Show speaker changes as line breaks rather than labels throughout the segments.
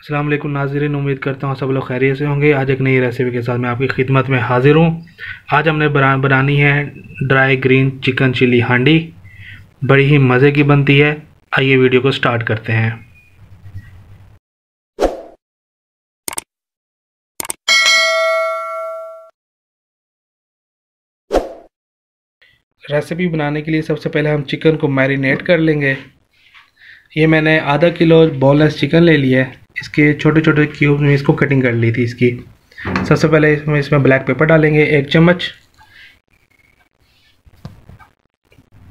वालेकुम नाज़रीन, उम्मीद करता हूँ सब लोग खैरियत से होंगे। आज एक नई रेसिपी के साथ मैं आपकी खिदमत में हाज़िर हूँ। आज हमने बना, बनानी है ड्राई ग्रीन चिकन चिली हांडी। बड़ी ही मज़े की बनती है। आइए वीडियो को स्टार्ट करते हैं। रेसिपी बनाने के लिए सबसे पहले हम चिकन को मैरिनेट कर लेंगे। ये मैंने आधा किलो बोनलेस चिकन ले लिया है। इसके छोटे छोटे क्यूब में इसको कटिंग कर ली थी इसकी। सबसे पहले इसमें इसमें ब्लैक पेपर डालेंगे एक चम्मच।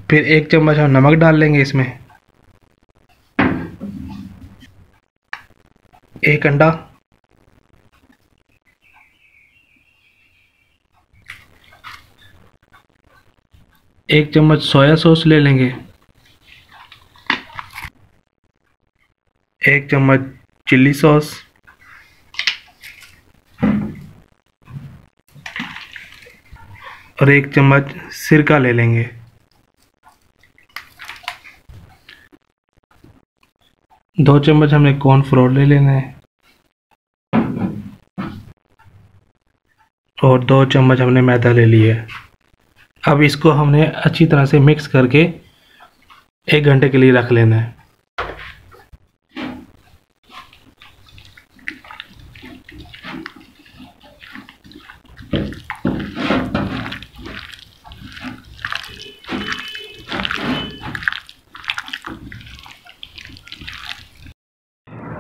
फिर एक चम्मच हम नमक डाल लेंगे इसमें। एक अंडा। एक चम्मच सोया सॉस ले लेंगे। एक चम्मच चिल्ली सॉस और एक चम्मच सिरका ले लेंगे। दो चम्मच हमने कॉर्नफ्लोर ले लेना है। और दो चम्मच हमने मैदा ले लिया है। अब इसको हमने अच्छी तरह से मिक्स करके एक घंटे के लिए रख लेना है।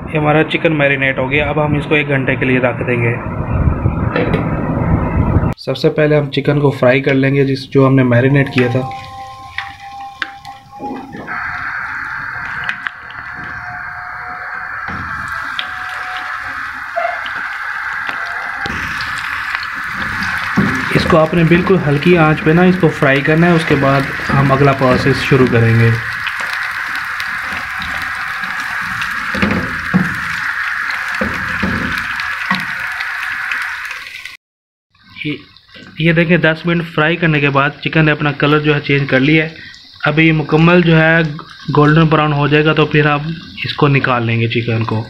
ये हमारा चिकन मैरिनेट हो गया। अब हम इसको एक घंटे के लिए रख देंगे। सबसे पहले हम चिकन को फ्राई कर लेंगे, जिस जो हमने मैरिनेट किया था। इसको आपने बिल्कुल हल्की आँच पे ना इसको फ्राई करना है, उसके बाद हम अगला प्रोसेस शुरू करेंगे। ये ये देखें, दस मिनट फ्राई करने के बाद चिकन ने अपना कलर जो है चेंज कर लिया है। अभी ये मुकम्मल जो है गोल्डन ब्राउन हो जाएगा तो फिर आप इसको निकाल लेंगे चिकन को।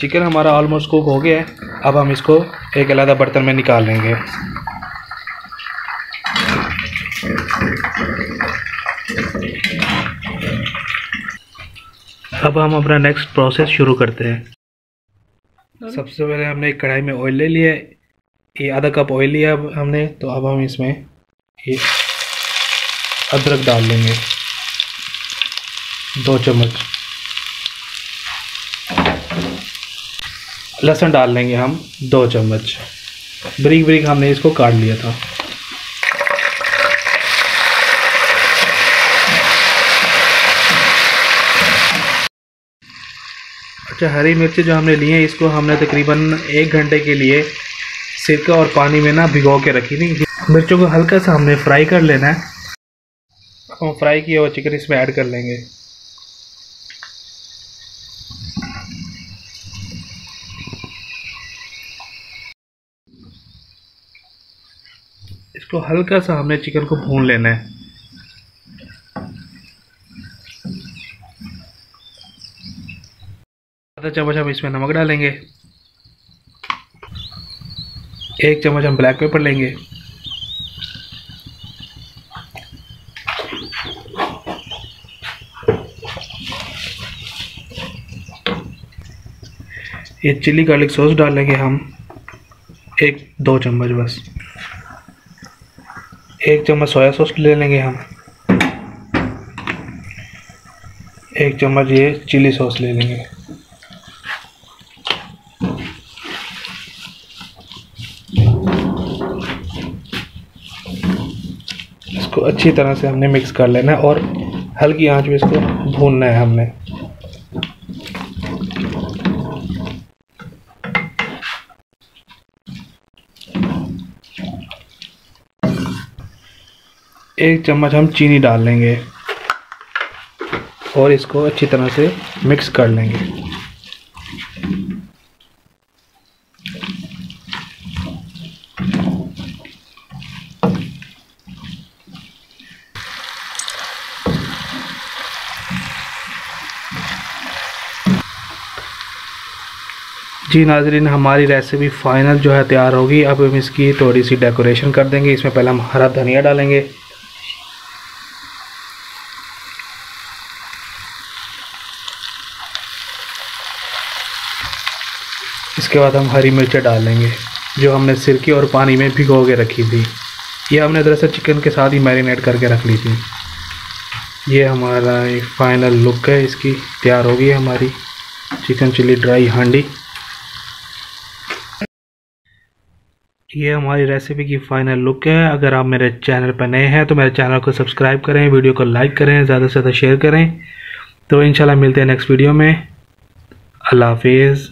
चिकन हमारा ऑलमोस्ट कुक हो गया है। अब हम इसको एक अलग बर्तन में निकाल लेंगे। अब हम अपना नेक्स्ट प्रोसेस शुरू करते हैं। सबसे पहले हमने एक कढ़ाई में ऑयल ले लिया, ये आधा कप ऑयल लिया हमने तो अब हम इसमें ये अदरक डाल लेंगे दो चम्मच। लहसुन डाल लेंगे हम, दो चम्मच। ब्रिक ब्रिक हमने इसको काट लिया था। अच्छा हरी मिर्ची जो हमने ली है, इसको हमने तकरीबन एक घंटे के लिए सिरका और पानी में ना भिगो के रखी थी। मिर्चों को हल्का सा हमने फ्राई कर लेना है। हम फ्राई किया हुआ चिकन इसमें ऐड कर लेंगे। इसको हल्का सा हमने चिकन को भून लेना है। आधा चम्मच हम इसमें नमक डालेंगे। एक चम्मच हम ब्लैक पेपर लेंगे। ये चिली गार्लिक सॉस डालेंगे हम। एक, दो चम्मच बस। एक चम्मच सोया सॉस ले लेंगे हम। एक चम्मच ये चिली सॉस ले लेंगे। इसको अच्छी तरह से हमने मिक्स कर लेना है और हल्की आँच में इसको भूनना है हमने। एक चम्मच हम चीनी डाल लेंगे और इसको अच्छी तरह से मिक्स कर लेंगे। जी नाजरीन, हमारी रेसिपी फ़ाइनल जो है तैयार होगी। अब हम इसकी थोड़ी सी डेकोरेशन कर देंगे। इसमें पहले हम हरा धनिया डालेंगे। इसके बाद हम हरी मिर्चें डालेंगे जो हमने सिरके और पानी में भिगो के रखी थी। ये हमने दरअसल चिकन के साथ ही मैरिनेट करके रख ली थी। ये हमारा एक फ़ाइनल लुक है। इसकी तैयार होगी हमारी चिकन चिली ड्राई हांडी। ये हमारी रेसिपी की फ़ाइनल लुक है। अगर आप मेरे चैनल पर नए हैं तो मेरे चैनल को सब्सक्राइब करें वीडियो को लाइक करें, ज़्यादा से ज़्यादा शेयर करें। तो इंशाल्लाह मिलते हैं नेक्स्ट वीडियो में। अल्लाह हाफिज़।